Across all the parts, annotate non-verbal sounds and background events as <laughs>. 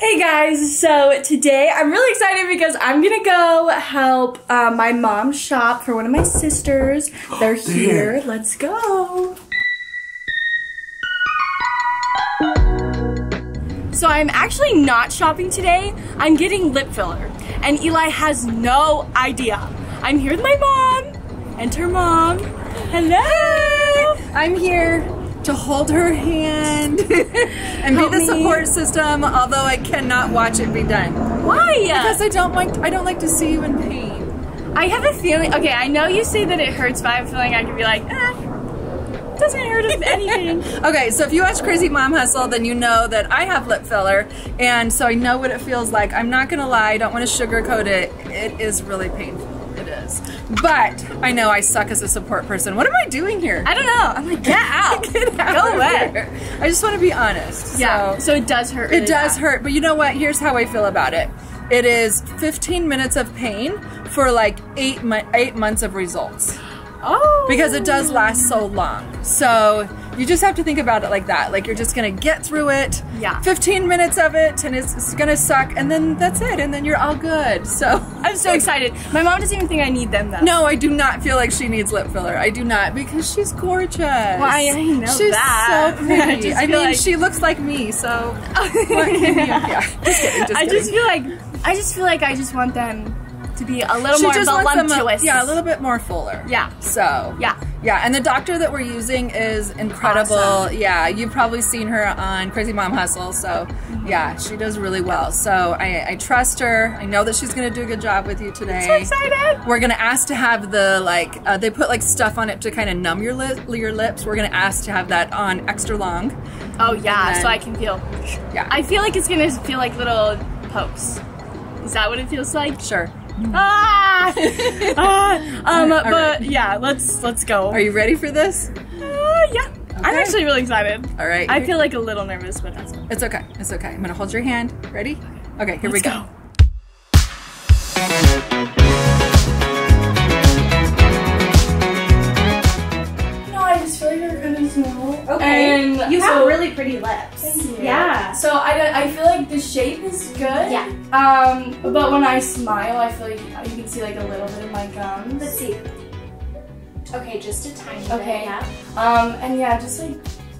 Hey guys, so today I'm really excited because I'm gonna go help uh, my mom shop for one of my sisters. <gasps> They're here. Let's go. So I'm actually not shopping today. I'm getting lip filler. And Eli has no idea. I'm here with my mom. Enter mom. Hello. I'm here to hold her hand <laughs> and Help be the me. support system, although I cannot watch it be done. Why? Because I don't like I don't like to see you in pain. I have a feeling. Okay, I know you say that it hurts, but I have a feeling I could be like, eh, doesn't hurt of anything. <laughs> Okay, so if you watch Crazy Mom Hustle, then you know that I have lip filler, and so I know what it feels like. I'm not gonna lie, I don't want to sugarcoat it. It is really painful. Is. But I know I suck as a support person. What am I doing here? I don't know. I'm like, get <laughs> out. Get out Go away. here. I just want to be honest. Yeah. So. So it does hurt. really It does bad. hurt, but you know what? Here's how I feel about it. It is 15 minutes of pain for like eight eight months of results Oh. because it does last so long. So you just have to think about it like that. Like you're just gonna get through it. Yeah. 15 minutes of it, and it's, it's gonna suck, and then that's it, and then you're all good. So <laughs> I'm so excited. My mom doesn't even think I need them though. no, I do not feel like she needs lip filler. I do not because she's gorgeous. Well, I- know she's that. <laughs> so pretty. I I, mean, like- she looks like me. So <laughs> what can you? Yeah, just kidding. Just I just feel like I just feel like I just want them to be a little she more them a, voluptuous. yeah, a little bit more fuller. Yeah. So Yeah. yeah, and the doctor that we're using is incredible. Awesome. Yeah, you've probably seen her on Crazy Mom Hustle. So yeah, she does really well. So I, I trust her. I know that she's gonna do a good job with you today. So excited. We're gonna ask to have the like uh, they put like stuff on it to kind of numb your lip, your lips. We're gonna ask to have that on extra long. Oh yeah, And so I can feel. Yeah. I feel like it's gonna feel like little pokes. Is that what it feels like? Sure. Ah! <laughs> ah! Um, All but right. yeah, let's let's go. Are you ready for this? Uh, yeah. I'm actually really excited. All right. I feel like a little nervous, but that's It's okay. It's okay. I'm gonna hold your hand. Ready? Okay. Here we Let's go. Okay. And you so- have really pretty lips. Thank you. Yeah. So I, I feel like the shape is good. Yeah. Um, but when I smile, I feel like you can see like a little bit of my gums. Let's see. Okay, just a tiny Okay. bit. Yeah. Um, and yeah, just like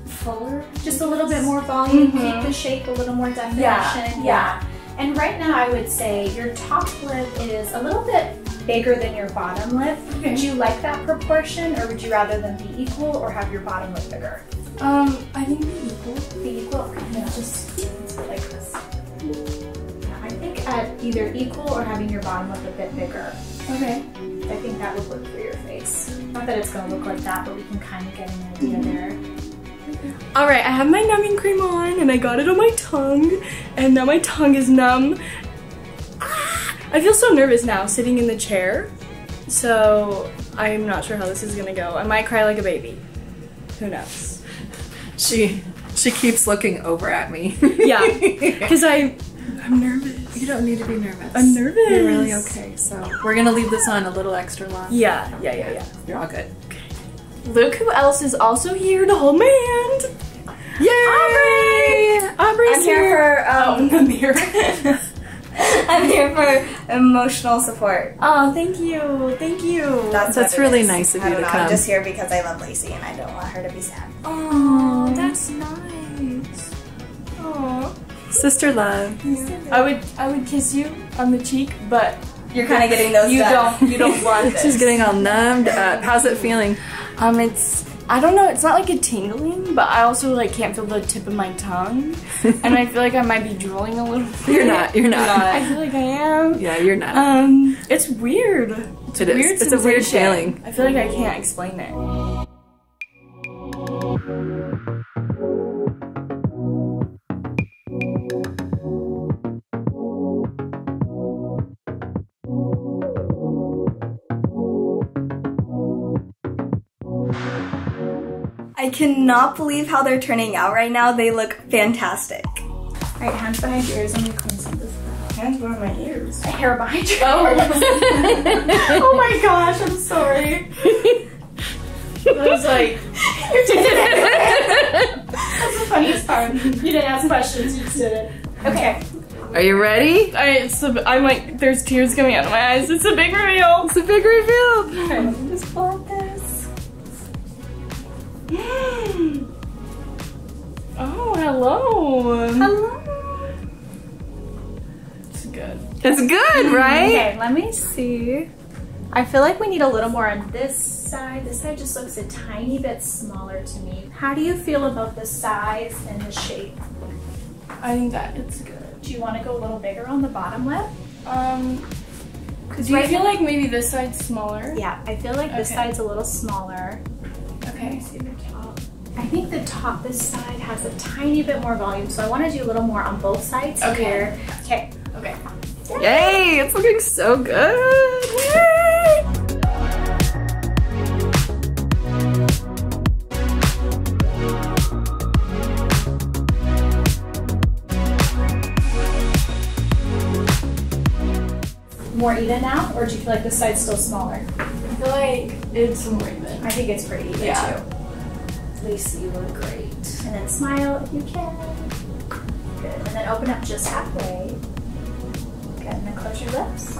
fuller. Just a little bit more volume. Mhm. Keep the shape a little more definition. Yeah, yeah. And right now, I would say your top lip is a little bit bigger than your bottom lip. Okay. Would you like that proportion, or would you rather them be equal, or have your bottom lip bigger? Um, I think they're equal. Be equal. Okay. Yeah. Just like this. Yeah, I think at either equal or having your bottom lip a bit bigger. Okay. I think that would work for your face. Not that it's gonna look like that, but we can kind of get an idea there. All right, I have my numbing cream on, and I got it on my tongue, and now my tongue is numb. I feel so nervous now, sitting in the chair. So I'm not sure how this is gonna go. I might cry like a baby. Who knows? <laughs> She she keeps looking over at me. Yeah, <laughs> because I I'm nervous. You don't need to be nervous. I'm nervous. You're really okay. So we're gonna leave this on a little extra long. Yeah, yeah, yeah, yeah. You're all good. Okay. Look who else is also here to hold my hand. Yay! Aubrey's I'm here for Oh, um, <laughs> the mirror. <laughs> I'm here for emotional support. oh, thank you, thank you. That's, That's really is. nice of you to know, come. I'm just here because I love Lacey and I don't want her to be sad. Oh, that's nice. Oh, Sister love. I would I would kiss you on the cheek, but You're kind of getting those. you back. don't you don't want <laughs> this. She's getting all numbed up. How's it feeling? Um, it's I don't know. It's not like a tingling, but I also like can't feel the tip of my tongue, <laughs> and I feel like I might be drooling a little. Bit. You're not. You're not. I feel like I am. Yeah, you're not. Um, it's weird. It's It a is. weird It's a weird feeling. I feel like I can't explain it. I cannot believe how they're turning out right now. They look fantastic. All right, hands behind your ears. I'm gonna clean some of this. Hands behind my ears. Hair behind your Oh. <laughs> oh my gosh, I'm sorry. I was like, That's the funniest part. You didn't ask questions, you just did it. Okay. Are you ready? I, it's the, I'm like, there's tears coming out of my eyes. It's a big reveal. It's a big reveal. Okay, let me just pull out this. Oh, hello. Hello. It's good. It's good, right? Okay, let me see. I feel like we need a little more on this side. This side just looks a tiny bit smaller to me. How do you feel about the size and the shape? I think that it's good. Do you want to go a little bigger on the bottom lip? Um, do you feel like maybe this side's smaller? Yeah, I feel like this side's a little smaller. Okay. See the top. I think the top, this side has a tiny bit more volume, so I want to do a little more on both sides Okay. here. Okay. Okay. Yay, it's looking so good. Yay. More even now, or do you feel like this side's still smaller? I feel like it's more even. I think it's pretty even Yeah. too. Lacey, you look great. And then smile if you can. Good. And then open up just halfway. Good. And then close your lips.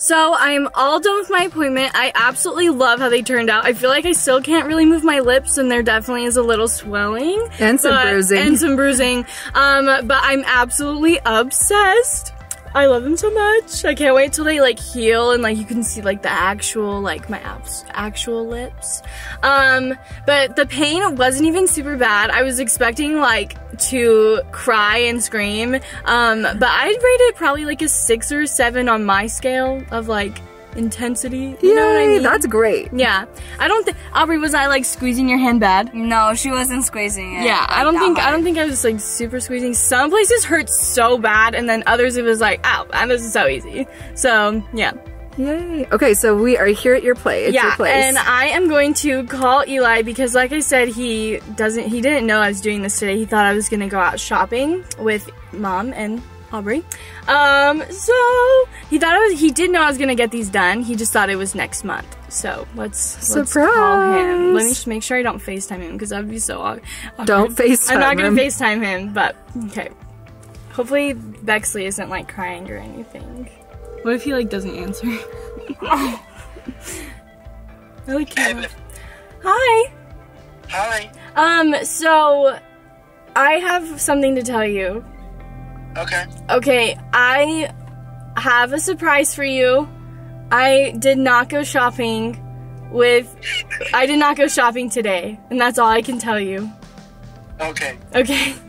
So I'm all done with my appointment. I absolutely love how they turned out. I feel like I still can't really move my lips and there definitely is a little swelling. And some but- bruising. And some bruising. Um, but I'm absolutely obsessed. I love them so much. I can't wait till they like heal and like you can see like the actual like my abs- actual lips. Um, but the pain wasn't even super bad. I was expecting like to cry and scream. Um, but I'd rate it probably like a six or seven on my scale of like intensity. You know what I mean? that's great. yeah. I don't think Aubrey was I like squeezing your hand bad? No, she wasn't squeezing it. Yeah, I don't that think I don't think I was like super squeezing. Some places hurt so bad, and then others it was like, ow, and this is so easy. So yeah, Yay. Okay, so we are here at your place. It's yeah, your place. and I am going to call Eli because, like I said, he doesn't he didn't know I was doing this today. He thought I was gonna go out shopping with mom and Aubrey. Um, so he thought I was he did know I was gonna get these done. He just thought it was next month. So let's let's call him. Let me just make sure I don't FaceTime him because that would be so awkward. Don't FaceTime I'm not gonna him. FaceTime him, but okay. Hopefully Bexley isn't like crying or anything. What if he like doesn't answer? <laughs> I like can't. Hi. Hi. Um. So, I have something to tell you. Okay. Okay, I have a surprise for you. I did not go shopping with. I did not go shopping today, and that's all I can tell you. Okay. Okay. <laughs>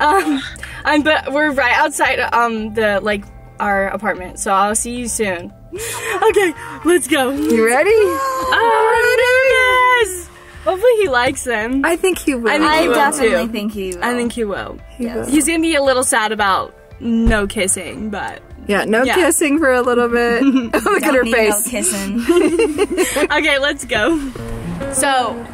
Um, I'm but we're right outside um the like our apartment, so I'll see you soon. <laughs> Okay, let's go. you ready? Oh, I'm nervous. Hopefully he likes them. I think he will. I think I he will definitely too. think he will. I think he will. He will. He's gonna be a little sad about no kissing, but Yeah, no Yeah. kissing for a little bit. <laughs> <laughs> Look at Don't her face. No kissing. <laughs> okay, let's go. So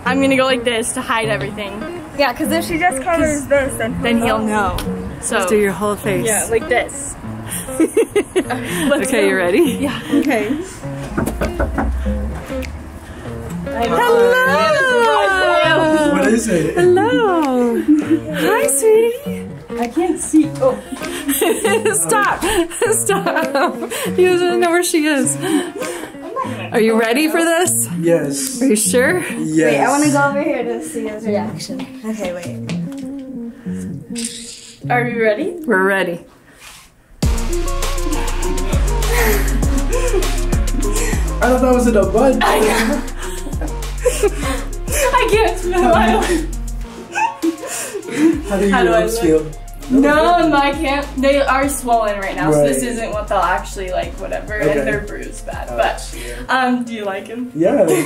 I'm gonna go like this to hide everything. yeah, because if she just covers this, then Then he'll know. So Do your whole face. yeah, like this. Okay, you ready? Yeah. Okay. Hello. What is it? Hello. Hi, sweetie. I can't see. Oh. <laughs> Stop. <laughs> Stop. He doesn't know where she is. Are you ready for this? Yes. Are you sure? Yes. Wait, I want to go over here to see his reaction. Okay, wait. Are you ready? We're ready. I thought that was in a bud. I <laughs> can't smile. How do How your do I lips look? feel? No, no, I can't. They are swollen right now, so this isn't what they'll actually like. Whatever, Okay. and they're bruised bad. Oh, but yeah. um, do you like him? Yeah. they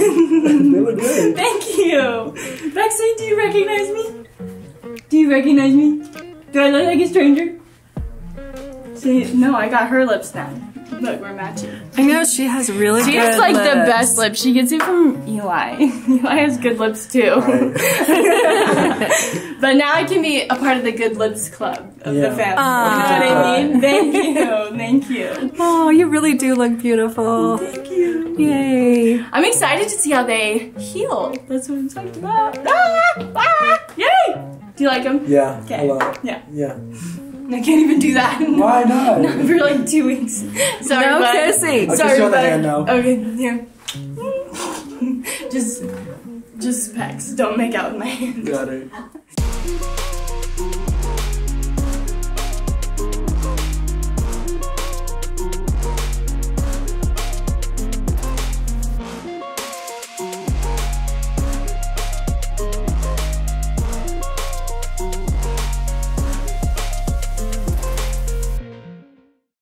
look <laughs> good. Thank you, Bexley. Do you recognize me? Do you recognize me? Do I look like a stranger? See, no, I got her lips now. Look, we're matching. I know she has really She good has like the best lips. She gets it from Eli. <laughs> Eli has good lips too. <laughs> but now I can be a part of the good lips club of Yeah. the family. Ah. You know what I mean? <laughs> Thank you. Thank you. Oh, you really do look beautiful. Thank you. Yay. I'm excited to see how they heal. That's what I'm talking about. Ah, ah, yay! Do you like them? Yeah. Okay. A lot. Yeah. Yeah. <laughs> I can't even do that. <laughs> Why not? For like two weeks. Sorry, No bud. kissing. I'll Sorry, kiss you on the hand now. Okay, here. <laughs> just, just pecks. Don't make out with my hand. Got it.